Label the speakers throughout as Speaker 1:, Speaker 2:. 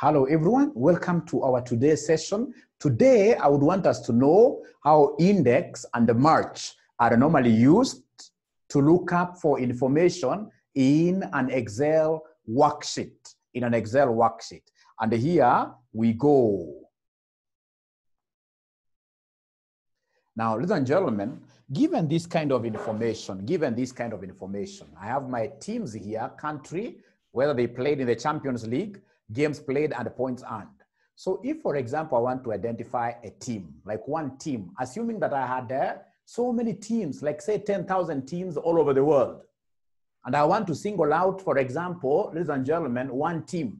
Speaker 1: Hello, everyone. Welcome to our today's session. Today, I would want us to know how index and the match are normally used to look up for information in an Excel worksheet. In an Excel worksheet. And here we go. Now, ladies and gentlemen, given this kind of information, given this kind of information, I have my teams here, country, whether they played in the Champions League, games played and points earned. So if, for example, I want to identify a team, like one team, assuming that I had uh, so many teams, like say 10,000 teams all over the world, and I want to single out, for example, ladies and gentlemen, one team.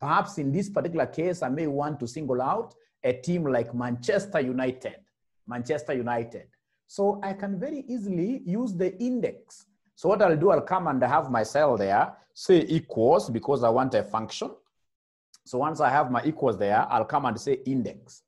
Speaker 1: Perhaps in this particular case, I may want to single out a team like Manchester United. Manchester United. So I can very easily use the index. So what I'll do, I'll come and have my cell there, say equals, because I want a function. So once I have my equals there, I'll come and say index.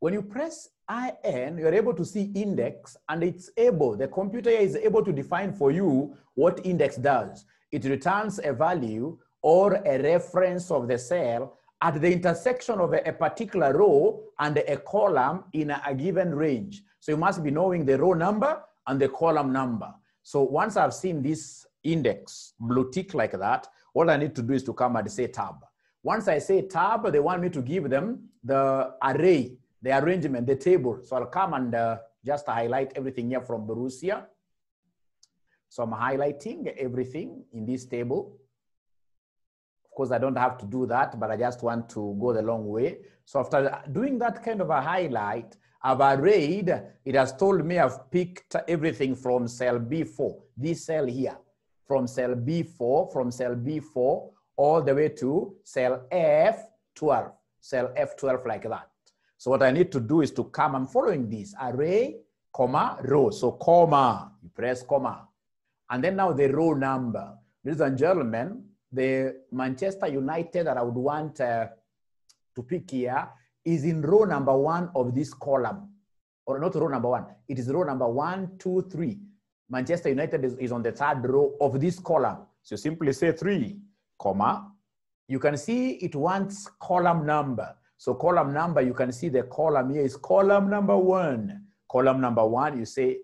Speaker 1: When you press IN, you're able to see index and it's able, the computer is able to define for you what index does. It returns a value or a reference of the cell at the intersection of a, particular row and a column in a given range. So you must be knowing the row number and the column number. So once I've seen this index blue tick like that, all I need to do is to come and say tab. Once I say tab, they want me to give them the array, the arrangement, the table. So I'll come and uh, just highlight everything here from Borussia. So I'm highlighting everything in this table. Of course, I don't have to do that, but I just want to go the long way. So after doing that kind of a highlight, I've arrayed, it has told me I've picked everything from cell B4, this cell here, from cell B4, from cell B4, all the way to cell F12, cell F12 like that. So what I need to do is to come, I'm following this, array, comma, row. So comma, you press comma. And then now the row number. Ladies and gentlemen, the Manchester United that I would want uh, to pick here is in row number one of this column. Or not row number one, it is row number one, two, three. Manchester United is, is on the third row of this column. So simply say three, comma. You can see it wants column number. So column number, you can see the column here is column number one. Column number one, you say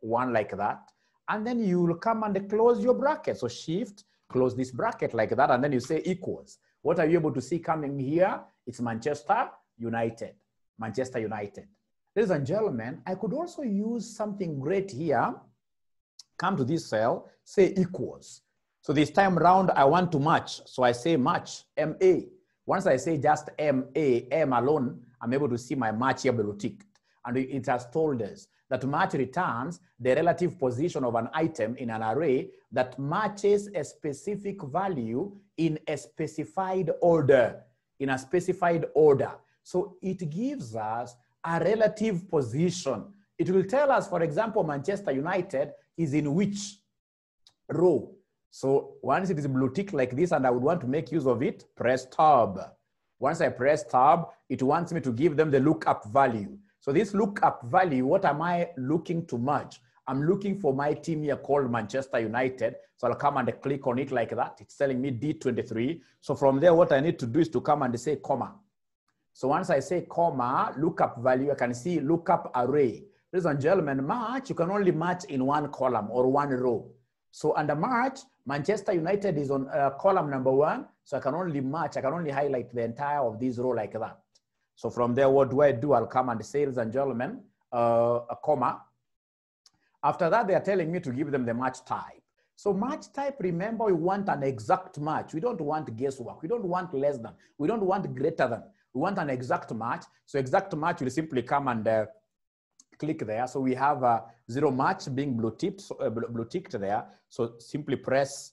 Speaker 1: one like that. And then you will come and close your bracket. So shift, close this bracket like that, and then you say equals. What are you able to see coming here? It's Manchester United. Manchester United. Ladies and gentlemen, I could also use something great here. Come to this cell, say equals. So this time round, I want to match. So I say match, MA. Once I say just MA, M alone, I'm able to see my match here ticked. And it has told us that match returns the relative position of an item in an array that matches a specific value in a specified order, in a specified order. So it gives us a relative position. It will tell us, for example, Manchester United is in which row. So once it is blue tick like this and I would want to make use of it, press tab. Once I press tab, it wants me to give them the lookup value. So this lookup value, what am I looking to merge? I'm looking for my team here called Manchester United. So I'll come and click on it like that. It's telling me D23. So from there, what I need to do is to come and say comma. So once I say comma, lookup value, I can see lookup array. Ladies and gentlemen, match, you can only match in one column or one row. So under match, Manchester United is on uh, column number one. So I can only match, I can only highlight the entire of this row like that. So from there, what do I do? I'll come and say, ladies and gentlemen, uh, a comma. After that, they are telling me to give them the match type. So match type, remember, we want an exact match. We don't want guesswork. We don't want less than. We don't want greater than. We want an exact match. So exact match will simply come and uh, click there. So we have a zero match being blue ticked, uh, blue ticked there. So simply press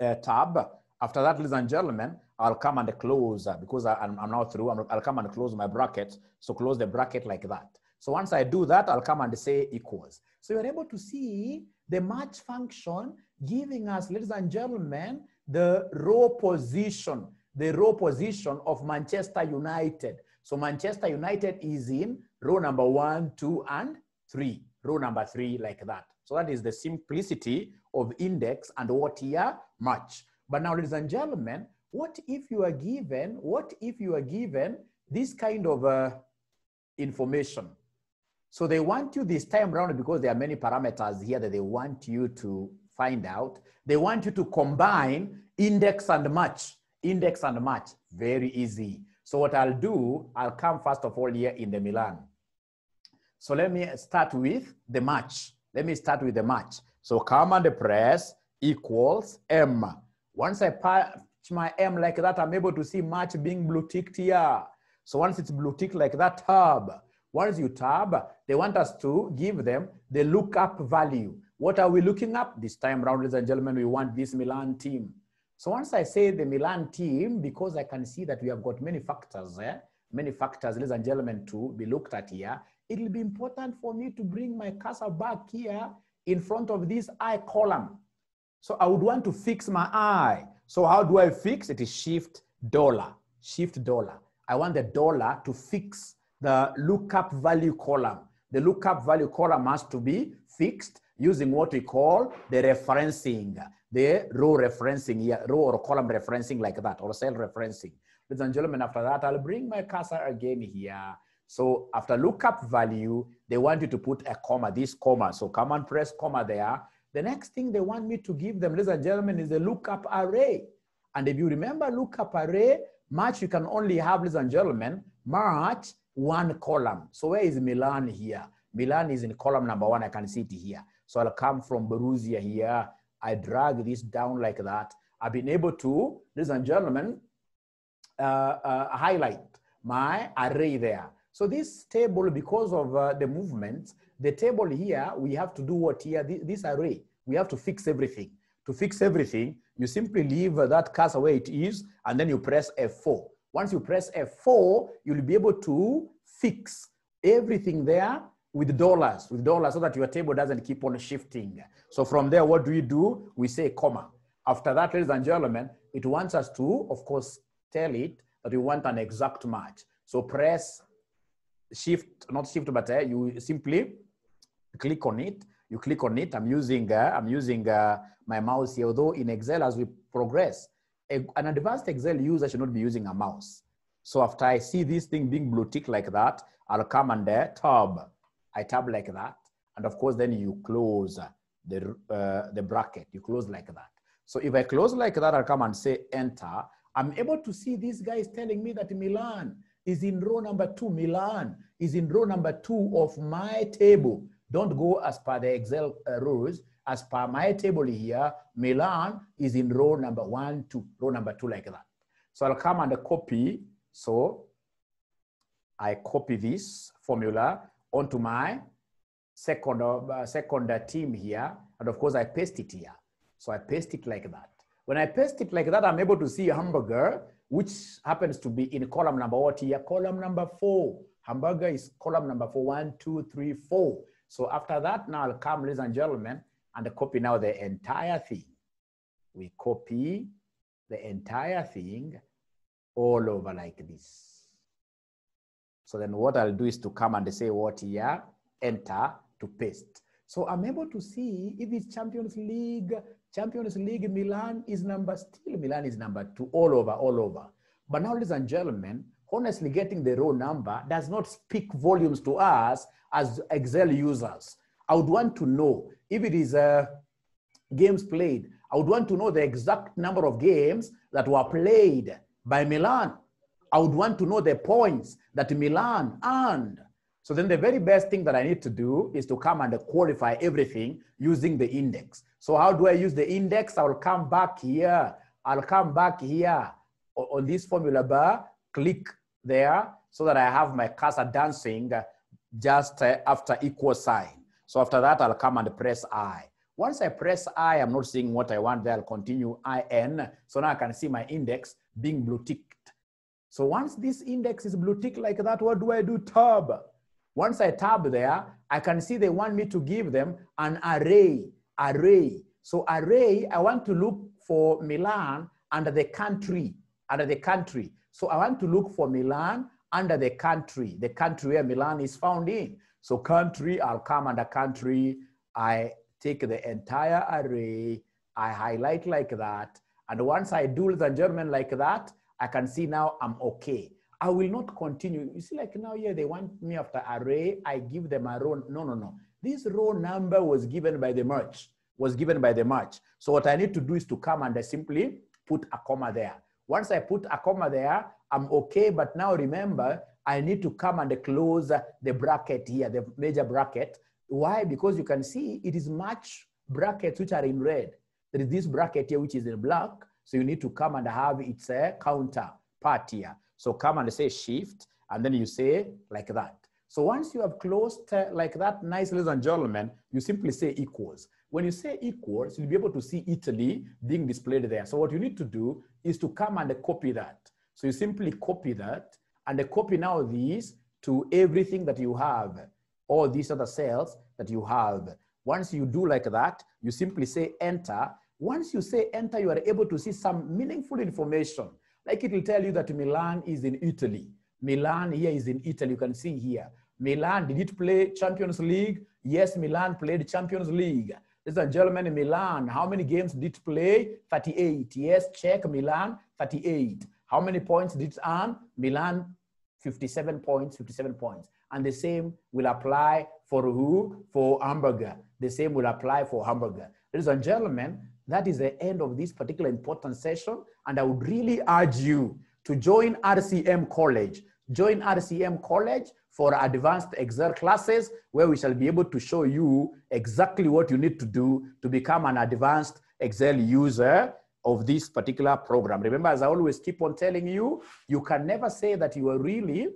Speaker 1: uh, tab. After that, ladies and gentlemen, I'll come and close uh, because I, am now through. i will come and close my bracket. So close the bracket like that. So once I do that, I'll come and say equals. So you're able to see the match function giving us, ladies and gentlemen, the row position, the row position of Manchester United. So Manchester United is in row number one, two, and three. Row number three like that. So that is the simplicity of index and what year match. But now, ladies and gentlemen, what if you are given, what if you are given this kind of uh, information? So they want you this time around because there are many parameters here that they want you to find out. They want you to combine index and match, index and match, very easy. So what I'll do, I'll come first of all here in the Milan. So let me start with the match. Let me start with the match. So command the press equals M. Once I patch my M like that, I'm able to see match being blue ticked here. So once it's blue ticked like that, tab. Once you tab, they want us to give them the lookup value. What are we looking up? This time round, ladies and gentlemen, we want this Milan team. So once I say the Milan team, because I can see that we have got many factors, eh? many factors, ladies and gentlemen, to be looked at here, it will be important for me to bring my cursor back here in front of this I column. So I would want to fix my I. So how do I fix? It is shift dollar, shift dollar. I want the dollar to fix the lookup value column. The lookup value column has to be fixed using what we call the referencing, the row referencing here, row or column referencing like that, or cell referencing. Ladies and gentlemen, after that, I'll bring my cursor again here. So after lookup value, they want you to put a comma, this comma. So come and press comma there. The next thing they want me to give them, ladies and gentlemen, is the lookup array. And if you remember lookup array, match you can only have, ladies and gentlemen, match one column. So where is Milan here? Milan is in column number one. I can see it here. So I'll come from Borussia here. I drag this down like that. I've been able to, ladies and gentlemen, uh, uh, highlight my array there. So this table, because of uh, the movement, the table here, we have to do what here, this, this, array, we have to fix everything. To fix everything, you simply leave that cursor where it is, and then you press F4. Once you press F4, you'll be able to fix everything there with dollars, with dollars, so that your table doesn't keep on shifting. So from there, what do we do? We say comma. After that, ladies and gentlemen, it wants us to, of course, tell it that we want an exact match. So press shift, not shift, but uh, you simply click on it. You click on it. I'm using, uh, I'm using uh, my mouse here, although in Excel, as we progress, a, an advanced Excel user should not be using a mouse. So after I see this thing being blue tick like that, I'll come and uh, tab. I tab like that. And of course, then you close the, uh, the bracket. You close like that. So if I close like that, I'll come and say enter. I'm able to see this guy is telling me that Milan is in row number two. Milan is in row number two of my table. Don't go as per the Excel uh, rules. As per my table here, Milan is in row number one, two, row number two like that. So I'll come and copy. So I copy this formula onto my second, uh, second team here. And of course I paste it here. So I paste it like that. When I paste it like that, I'm able to see hamburger which happens to be in column number what here? Column number four. Hamburger is column number four, one, two, three, four. So after that, now I'll come, ladies and gentlemen, and copy now the entire thing. We copy the entire thing all over like this. So then what I'll do is to come and say what here, enter to paste. So I'm able to see if it's Champions League, Champions League, Milan is number, still Milan is number two, all over, all over. But now, ladies and gentlemen, honestly getting the raw number does not speak volumes to us as Excel users. I would want to know if it is uh, games played. I would want to know the exact number of games that were played by Milan. I would want to know the points that Milan earned. So then the very best thing that I need to do is to come and qualify everything using the index. So how do I use the index? I'll come back here. I'll come back here on this formula bar, click there so that I have my cursor dancing just uh, after equal sign. So after that, I'll come and press I. Once I press I, I'm not seeing what I want there. I'll continue IN. So now I can see my index being blue ticked. So once this index is blue ticked like that, what do I do? Tab. Once I tab there, I can see they want me to give them an array array. So array, I want to look for Milan under the country, under the country. So I want to look for Milan under the country, the country where Milan is found in. So country, I'll come under country. I take the entire array, I highlight like that, And once I do, and gentlemen, like that, I can see now I'm okay. I will not continue. You see, like now here, they want me after array. I give them a row. No, no, no. This row number was given by the merge, was given by the merge. So what I need to do is to come and I simply put a comma there. Once I put a comma there, I'm okay. But now remember, I need to come and close the bracket here, the major bracket. Why? Because you can see it is much brackets which are in red. There is this bracket here which is in black. So you need to come and have its a counter part here. So come and say shift, and then you say like that. So once you have closed uh, like that, nice ladies and gentlemen, you simply say equals. When you say equals, you'll be able to see Italy being displayed there. So what you need to do is to come and copy that. So you simply copy that and copy now these to everything that you have, all these other cells that you have. Once you do like that, you simply say enter. Once you say enter, you are able to see some meaningful information. Like it will tell you that Milan is in Italy. Milan here is in Italy. You can see here. Milan, did it play Champions League? Yes, Milan played Champions League. Ladies and gentlemen, Milan, how many games did it play? 38. Yes, check Milan, 38. How many points did it earn? Milan, 57 points, 57 points. And the same will apply for who? For Hamburger. The same will apply for Hamburger. Ladies and gentlemen, that is the end of this particular important session. And I would really urge you to join RCM College. Join RCM College for advanced Excel classes where we shall be able to show you exactly what you need to do to become an advanced Excel user of this particular program. Remember, as I always keep on telling you, you can never say that you are really,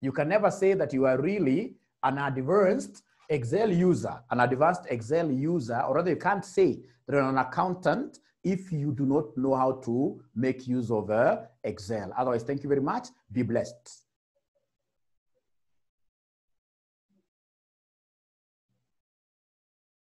Speaker 1: you can never say that you are really an advanced Excel user, an advanced Excel user, or rather you can't say you're an accountant if you do not know how to make use of uh, Excel. Otherwise, thank you very much. Be blessed.